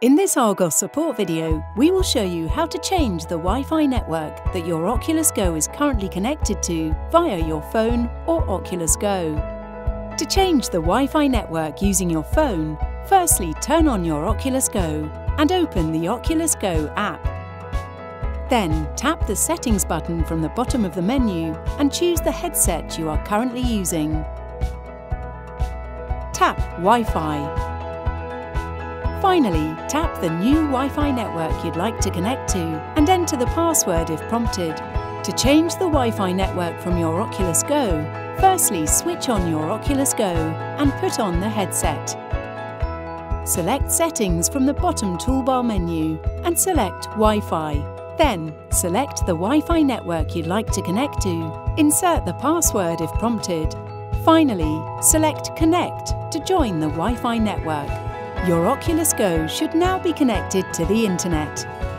In this Argos support video, we will show you how to change the Wi-Fi network that your Oculus Go is currently connected to via your phone or Oculus Go. To change the Wi-Fi network using your phone, firstly turn on your Oculus Go and open the Oculus Go app. Then tap the Settings button from the bottom of the menu and choose the headset you are currently using. Tap Wi-Fi Finally, tap the new Wi-Fi network you'd like to connect to and enter the password if prompted. To change the Wi-Fi network from your Oculus Go, firstly switch on your Oculus Go and put on the headset. Select Settings from the bottom toolbar menu and select Wi-Fi. Then, select the Wi-Fi network you'd like to connect to. Insert the password if prompted. Finally, select Connect to join the Wi-Fi network. Your Oculus Go should now be connected to the internet.